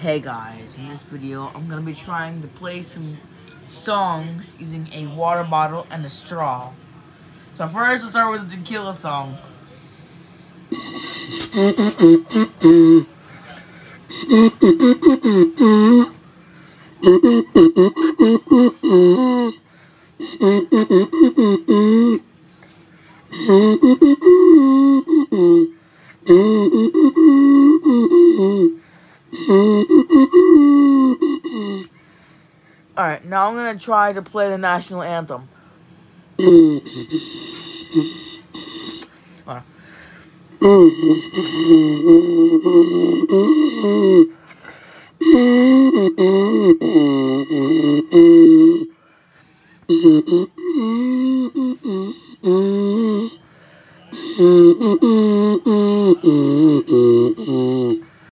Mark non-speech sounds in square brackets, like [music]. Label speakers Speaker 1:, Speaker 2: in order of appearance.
Speaker 1: Hey guys, in this video I'm going to be trying to play some songs using a water bottle and a straw. So first let's start with the tequila song. [laughs] All right, now I'm gonna try to play the national anthem. [laughs]